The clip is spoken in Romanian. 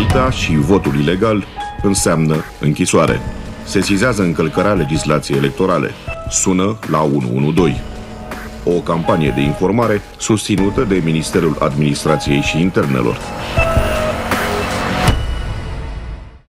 Mita și votul ilegal înseamnă închisoare. Sesizează încălcarea legislației electorale. Sună la 112. O campanie de informare susținută de Ministerul Administrației și Internelor.